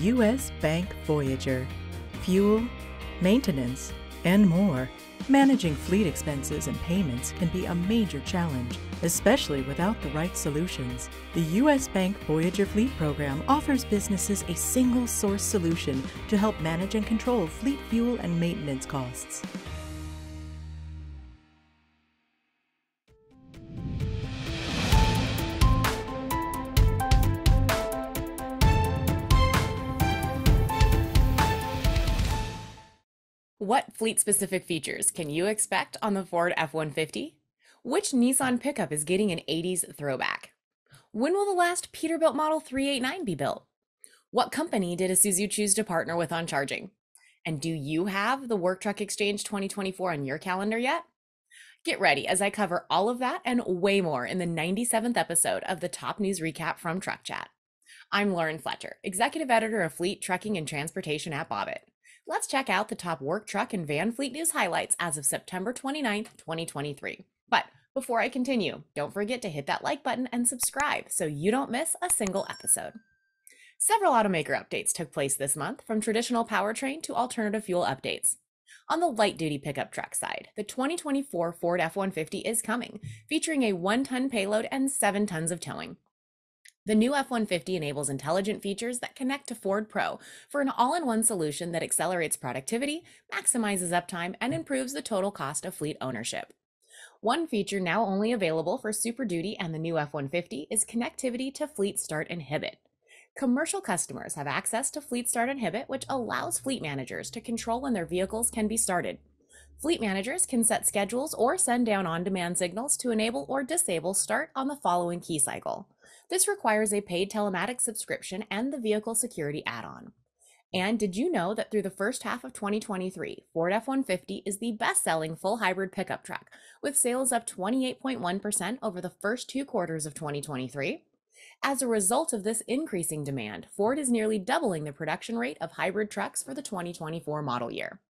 U.S. Bank Voyager. Fuel, maintenance, and more. Managing fleet expenses and payments can be a major challenge, especially without the right solutions. The U.S. Bank Voyager Fleet Program offers businesses a single source solution to help manage and control fleet fuel and maintenance costs. What fleet specific features can you expect on the Ford F 150? Which Nissan pickup is getting an 80s throwback? When will the last Peterbilt Model 389 be built? What company did Isuzu choose to partner with on charging? And do you have the Work Truck Exchange 2024 on your calendar yet? Get ready as I cover all of that and way more in the 97th episode of the Top News Recap from Truck Chat. I'm Lauren Fletcher, Executive Editor of Fleet, Trucking, and Transportation at Bobit. Let's check out the top work truck and van fleet news highlights as of September 29th, 2023. But before I continue, don't forget to hit that like button and subscribe so you don't miss a single episode. Several automaker updates took place this month, from traditional powertrain to alternative fuel updates. On the light duty pickup truck side, the 2024 Ford F 150 is coming, featuring a 1 ton payload and 7 tons of towing. The new F 150 enables intelligent features that connect to Ford Pro for an all in one solution that accelerates productivity, maximizes uptime, and improves the total cost of fleet ownership. One feature now only available for Super Duty and the new F 150 is connectivity to Fleet Start Inhibit. Commercial customers have access to Fleet Start Inhibit, which allows fleet managers to control when their vehicles can be started. Fleet managers can set schedules or send down on demand signals to enable or disable start on the following key cycle. This requires a paid telematics subscription and the vehicle security add on. And did you know that through the first half of 2023, Ford F 150 is the best selling full hybrid pickup truck, with sales up 28.1% over the first two quarters of 2023? As a result of this increasing demand, Ford is nearly doubling the production rate of hybrid trucks for the 2024 model year.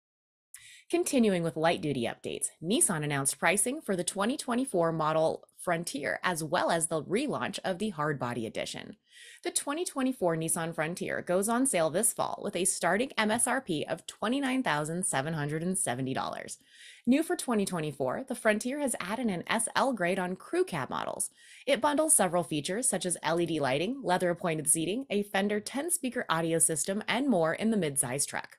Continuing with light duty updates, Nissan announced pricing for the 2024 model Frontier as well as the relaunch of the Hardbody Edition. The 2024 Nissan Frontier goes on sale this fall with a starting MSRP of $29,770. New for 2024, the Frontier has added an SL grade on crew cab models. It bundles several features such as LED lighting, leather appointed seating, a Fender 10 speaker audio system, and more in the midsize truck.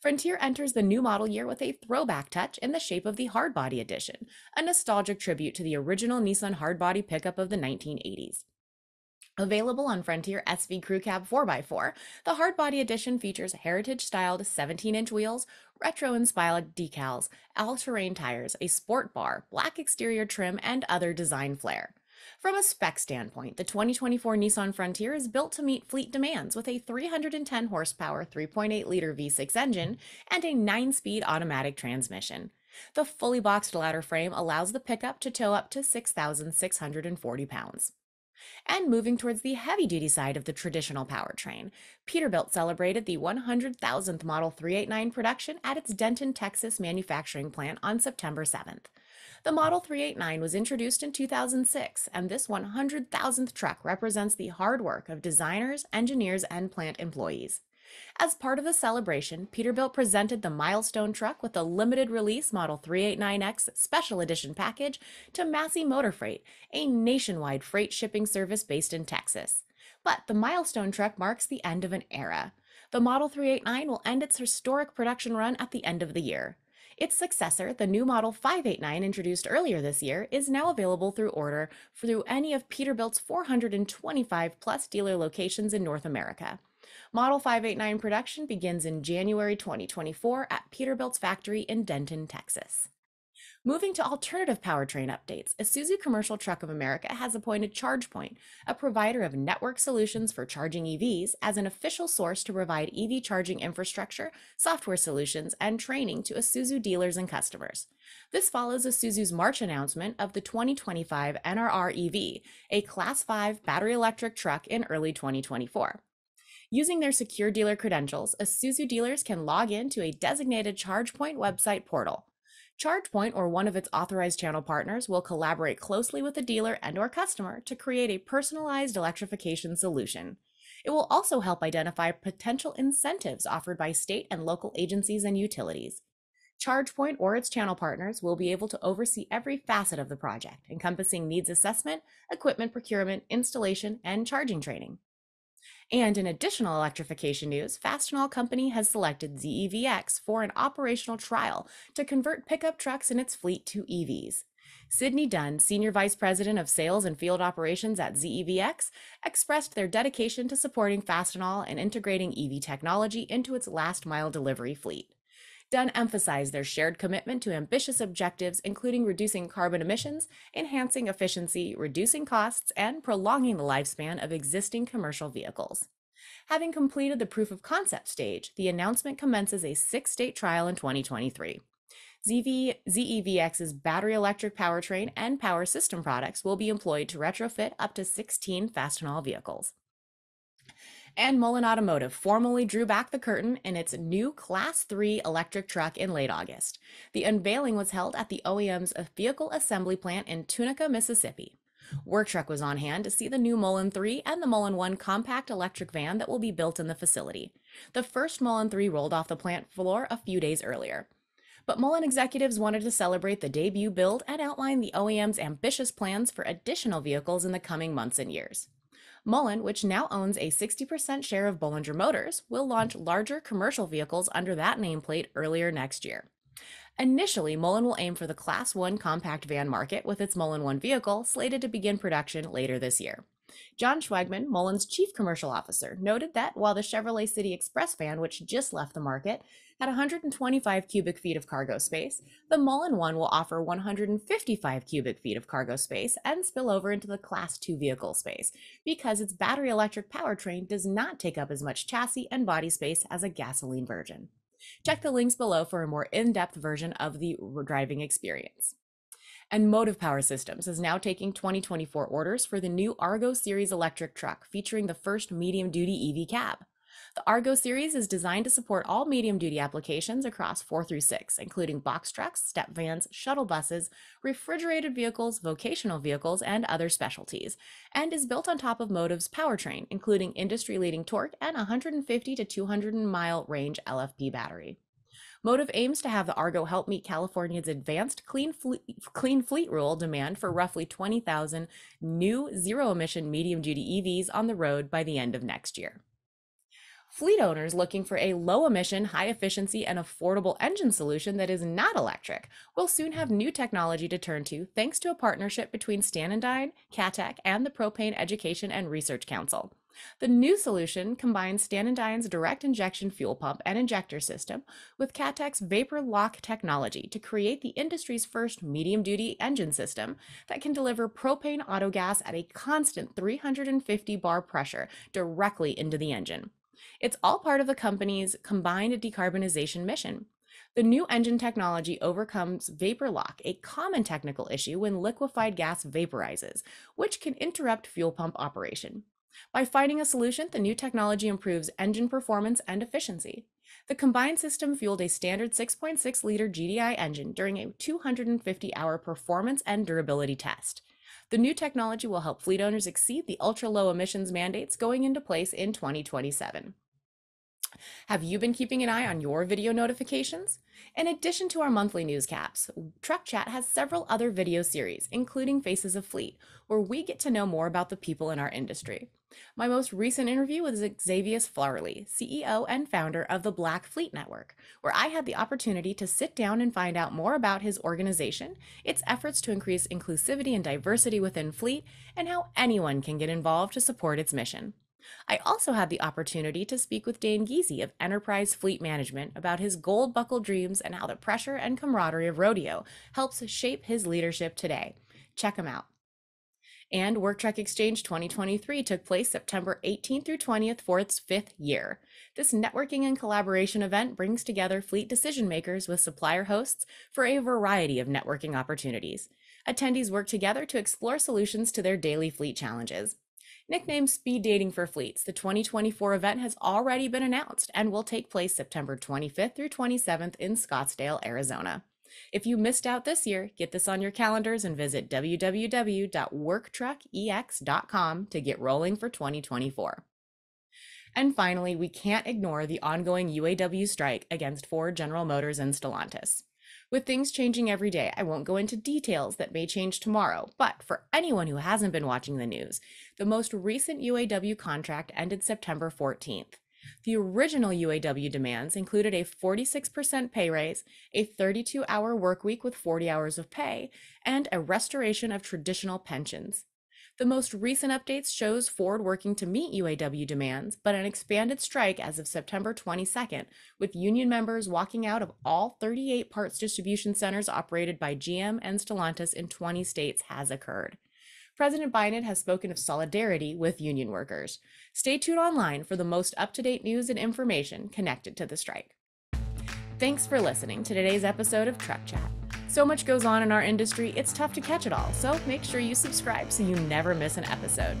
Frontier enters the new model year with a throwback touch in the shape of the Hardbody Edition, a nostalgic tribute to the original Nissan hardbody pickup of the 1980s. Available on Frontier SV Crew Cab 4x4, the Hardbody Edition features heritage styled 17 inch wheels, retro inspired decals, all terrain tires, a sport bar, black exterior trim, and other design flair. From a spec standpoint, the 2024 Nissan Frontier is built to meet fleet demands with a 310 horsepower 3.8 liter V6 engine and a 9 speed automatic transmission. The fully boxed ladder frame allows the pickup to tow up to 6,640 pounds. And moving towards the heavy duty side of the traditional powertrain, Peterbilt celebrated the 100,000th Model 389 production at its Denton, Texas manufacturing plant on September 7th. The Model 389 was introduced in 2006, and this 100,000th truck represents the hard work of designers, engineers, and plant employees. As part of the celebration, Peterbilt presented the milestone truck with a limited release Model 389X Special Edition package to Massey Motor Freight, a nationwide freight shipping service based in Texas. But the milestone truck marks the end of an era. The Model 389 will end its historic production run at the end of the year. Its successor, the new Model 589 introduced earlier this year, is now available through order through any of Peterbilt's 425 plus dealer locations in North America. Model 589 production begins in January 2024 at Peterbilt's factory in Denton, Texas. Moving to alternative powertrain updates, Isuzu Commercial Truck of America has appointed ChargePoint, a provider of network solutions for charging EVs, as an official source to provide EV charging infrastructure, software solutions, and training to Isuzu dealers and customers. This follows Isuzu's March announcement of the 2025 NRR EV, a Class 5 battery electric truck in early 2024. Using their secure dealer credentials, Isuzu dealers can log in to a designated ChargePoint website portal. ChargePoint or one of its authorized channel partners will collaborate closely with the dealer and or customer to create a personalized electrification solution. It will also help identify potential incentives offered by state and local agencies and utilities. ChargePoint or its channel partners will be able to oversee every facet of the project, encompassing needs assessment, equipment procurement, installation, and charging training. And in additional electrification news, Fastenal Company has selected ZEVX for an operational trial to convert pickup trucks in its fleet to EVs. Sydney Dunn, Senior Vice President of Sales and Field Operations at ZEVX, expressed their dedication to supporting Fastenal and integrating EV technology into its last mile delivery fleet. Dunn emphasized their shared commitment to ambitious objectives, including reducing carbon emissions, enhancing efficiency, reducing costs, and prolonging the lifespan of existing commercial vehicles. Having completed the proof of concept stage, the announcement commences a six state trial in 2023. ZV, ZEVX's battery electric powertrain and power system products will be employed to retrofit up to 16 Fastenal vehicles and Mullen Automotive formally drew back the curtain in its new Class 3 electric truck in late August. The unveiling was held at the OEM's vehicle assembly plant in Tunica, Mississippi. Work truck was on hand to see the new Mullen 3 and the Mullen 1 compact electric van that will be built in the facility. The first Mullen 3 rolled off the plant floor a few days earlier. But Mullen executives wanted to celebrate the debut build and outline the OEM's ambitious plans for additional vehicles in the coming months and years. Mullen, which now owns a 60% share of Bollinger Motors, will launch larger commercial vehicles under that nameplate earlier next year. Initially, Mullen will aim for the Class 1 compact van market with its Mullen 1 vehicle slated to begin production later this year. John Schwegman, Mullen's chief commercial officer, noted that while the Chevrolet City Express van, which just left the market, had 125 cubic feet of cargo space, the Mullen one will offer 155 cubic feet of cargo space and spill over into the Class 2 vehicle space because its battery electric powertrain does not take up as much chassis and body space as a gasoline version. Check the links below for a more in depth version of the driving experience. And Motiv Power Systems is now taking 2024 orders for the new Argo Series electric truck featuring the first medium duty EV cab. The Argo series is designed to support all medium duty applications across 4 through 6, including box trucks, step vans, shuttle buses, refrigerated vehicles, vocational vehicles, and other specialties, and is built on top of Motiv's powertrain, including industry leading torque and 150 to 200 mile range LFP battery. Motiv aims to have the Argo help meet California's advanced clean fleet, clean fleet rule demand for roughly 20,000 new zero emission medium duty EVs on the road by the end of next year. Fleet owners looking for a low emission, high efficiency, and affordable engine solution that is not electric will soon have new technology to turn to thanks to a partnership between Stanadyne, CATEC, and the Propane Education and Research Council. The new solution combines Stanadyne's direct injection fuel pump and injector system with CATEC's vapor lock technology to create the industry's first medium duty engine system that can deliver propane autogas at a constant 350 bar pressure directly into the engine. It's all part of the company's combined decarbonization mission. The new engine technology overcomes vapor lock, a common technical issue when liquefied gas vaporizes, which can interrupt fuel pump operation. By finding a solution, the new technology improves engine performance and efficiency. The combined system fueled a standard 6.6 liter GDI engine during a 250 hour performance and durability test. The new technology will help fleet owners exceed the ultra low emissions mandates going into place in 2027. Have you been keeping an eye on your video notifications? In addition to our monthly newscaps, Truck Chat has several other video series, including Faces of Fleet, where we get to know more about the people in our industry. My most recent interview was Xavier Flarley, CEO and founder of the Black Fleet Network, where I had the opportunity to sit down and find out more about his organization, its efforts to increase inclusivity and diversity within fleet, and how anyone can get involved to support its mission. I also had the opportunity to speak with Dane Giese of Enterprise Fleet Management about his gold buckle dreams and how the pressure and camaraderie of rodeo helps shape his leadership today. Check him out. And Work Truck Exchange 2023 took place September 18th through 20th for its fifth year. This networking and collaboration event brings together fleet decision makers with supplier hosts for a variety of networking opportunities. Attendees work together to explore solutions to their daily fleet challenges. Nicknamed Speed Dating for Fleets, the 2024 event has already been announced and will take place September 25th through 27th in Scottsdale, Arizona. If you missed out this year, get this on your calendars and visit www.worktruckex.com to get rolling for 2024. And finally, we can't ignore the ongoing UAW strike against Ford, General Motors, and Stellantis. With things changing every day, I won't go into details that may change tomorrow, but for anyone who hasn't been watching the news, the most recent UAW contract ended September 14th. The original UAW demands included a 46% pay raise, a 32 hour work week with 40 hours of pay, and a restoration of traditional pensions. The most recent updates shows Ford working to meet UAW demands, but an expanded strike as of September 22nd, with union members walking out of all 38 parts distribution centers operated by GM and Stellantis in 20 states has occurred. President Biden has spoken of solidarity with union workers. Stay tuned online for the most up to date news and information connected to the strike. Thanks for listening to today's episode of Truck Chat. So much goes on in our industry, it's tough to catch it all, so make sure you subscribe so you never miss an episode.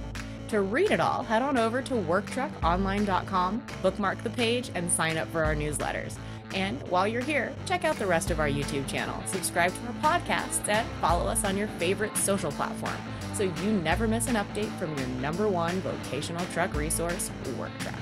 To read it all, head on over to worktruckonline.com, bookmark the page, and sign up for our newsletters. And while you're here, check out the rest of our YouTube channel, subscribe to our podcasts, and follow us on your favorite social platform so you never miss an update from your number one vocational truck resource, Work Truck.